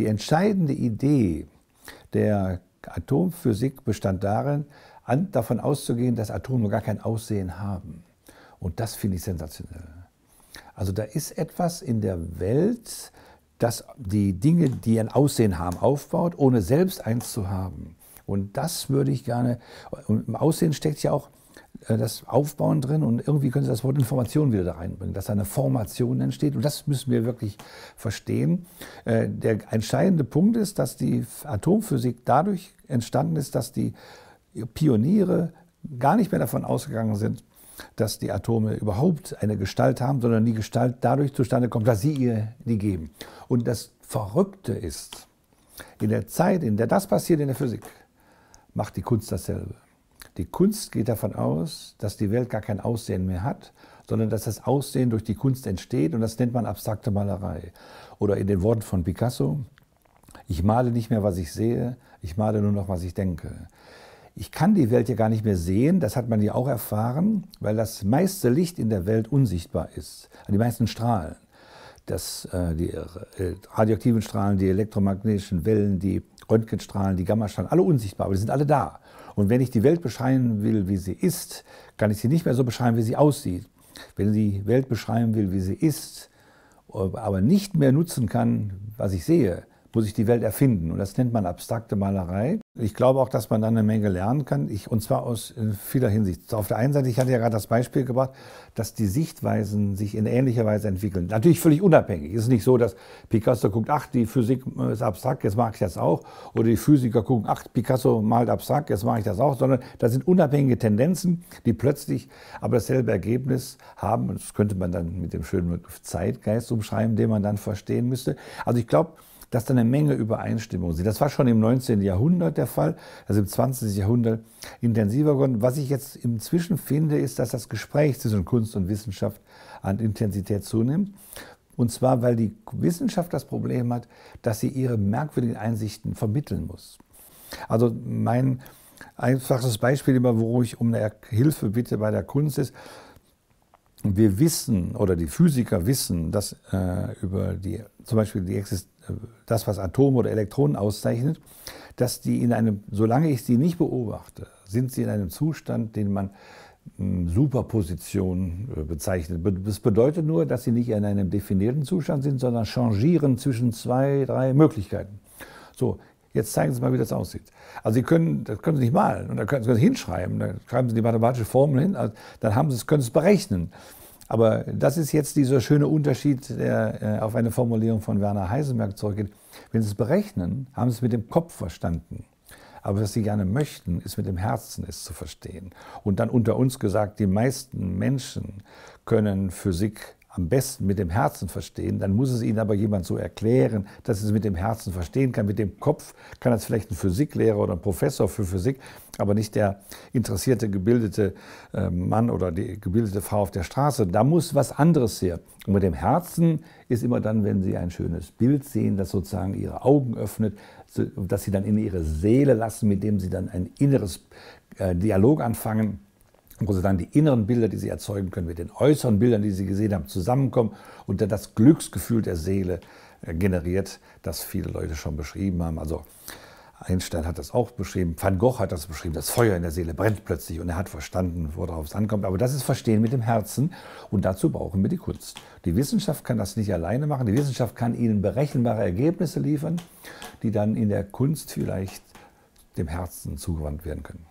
Die entscheidende Idee der Atomphysik bestand darin, davon auszugehen, dass Atome gar kein Aussehen haben. Und das finde ich sensationell. Also da ist etwas in der Welt, das die Dinge, die ein Aussehen haben, aufbaut, ohne selbst eins zu haben. Und das würde ich gerne, und im Aussehen steckt ja auch das Aufbauen drin und irgendwie können Sie das Wort Information wieder da reinbringen, dass eine Formation entsteht und das müssen wir wirklich verstehen. Äh, der entscheidende Punkt ist, dass die Atomphysik dadurch entstanden ist, dass die Pioniere gar nicht mehr davon ausgegangen sind, dass die Atome überhaupt eine Gestalt haben, sondern die Gestalt dadurch zustande kommt, dass sie ihr die geben. Und das Verrückte ist, in der Zeit, in der das passiert in der Physik, macht die Kunst dasselbe. Die Kunst geht davon aus, dass die Welt gar kein Aussehen mehr hat, sondern dass das Aussehen durch die Kunst entsteht und das nennt man abstrakte Malerei. Oder in den Worten von Picasso, ich male nicht mehr, was ich sehe, ich male nur noch, was ich denke. Ich kann die Welt ja gar nicht mehr sehen, das hat man ja auch erfahren, weil das meiste Licht in der Welt unsichtbar ist, die meisten Strahlen. Das, äh, die äh, radioaktiven Strahlen, die elektromagnetischen Wellen, die Röntgenstrahlen, die Gammastrahlen, alle unsichtbar, aber die sind alle da. Und wenn ich die Welt beschreiben will, wie sie ist, kann ich sie nicht mehr so beschreiben, wie sie aussieht. Wenn ich die Welt beschreiben will, wie sie ist, aber nicht mehr nutzen kann, was ich sehe, muss ich die Welt erfinden. Und das nennt man abstrakte Malerei. Ich glaube auch, dass man dann eine Menge lernen kann, ich, und zwar aus vieler Hinsicht. Auf der einen Seite, ich hatte ja gerade das Beispiel gebracht, dass die Sichtweisen sich in ähnlicher Weise entwickeln. Natürlich völlig unabhängig. Es ist nicht so, dass Picasso guckt, ach, die Physik ist abstrakt, jetzt mache ich das auch. Oder die Physiker gucken, ach, Picasso malt abstrakt, jetzt mache ich das auch. Sondern das sind unabhängige Tendenzen, die plötzlich aber dasselbe Ergebnis haben. Das könnte man dann mit dem schönen Zeitgeist umschreiben, den man dann verstehen müsste. Also ich glaube, dass da eine Menge Übereinstimmung sind. Das war schon im 19. Jahrhundert der Fall, also im 20. Jahrhundert intensiver geworden. Was ich jetzt inzwischen finde, ist, dass das Gespräch zwischen Kunst und Wissenschaft an Intensität zunimmt. Und zwar, weil die Wissenschaft das Problem hat, dass sie ihre merkwürdigen Einsichten vermitteln muss. Also mein einfaches Beispiel immer, wo ich um eine Hilfe bitte bei der Kunst ist, wir wissen oder die Physiker wissen, dass äh, über die, zum Beispiel die das, was Atome oder Elektronen auszeichnet, dass die in einem, solange ich sie nicht beobachte, sind sie in einem Zustand, den man hm, Superposition äh, bezeichnet. Das bedeutet nur, dass sie nicht in einem definierten Zustand sind, sondern changieren zwischen zwei, drei Möglichkeiten. So, jetzt zeigen Sie mal, wie das aussieht. Also Sie können, das können Sie nicht malen und dann können Sie hinschreiben, dann schreiben Sie die mathematische Formel hin, also dann haben Sie, können Sie es berechnen. Aber das ist jetzt dieser schöne Unterschied, der äh, auf eine Formulierung von Werner Heisenberg zurückgeht. Wenn Sie es berechnen, haben Sie es mit dem Kopf verstanden. Aber was Sie gerne möchten, ist mit dem Herzen es zu verstehen. Und dann unter uns gesagt, die meisten Menschen können Physik am besten mit dem Herzen verstehen, dann muss es Ihnen aber jemand so erklären, dass es mit dem Herzen verstehen kann. Mit dem Kopf kann das vielleicht ein Physiklehrer oder ein Professor für Physik, aber nicht der interessierte, gebildete äh, Mann oder die gebildete Frau auf der Straße. Da muss was anderes her. Und mit dem Herzen ist immer dann, wenn Sie ein schönes Bild sehen, das sozusagen Ihre Augen öffnet, dass Sie dann in Ihre Seele lassen, mit dem Sie dann ein inneres äh, Dialog anfangen wo sie dann die inneren Bilder, die sie erzeugen können, mit den äußeren Bildern, die sie gesehen haben, zusammenkommen und dann das Glücksgefühl der Seele äh, generiert, das viele Leute schon beschrieben haben. Also Einstein hat das auch beschrieben, Van Gogh hat das beschrieben, das Feuer in der Seele brennt plötzlich und er hat verstanden, worauf es ankommt. Aber das ist Verstehen mit dem Herzen und dazu brauchen wir die Kunst. Die Wissenschaft kann das nicht alleine machen. Die Wissenschaft kann Ihnen berechenbare Ergebnisse liefern, die dann in der Kunst vielleicht dem Herzen zugewandt werden können.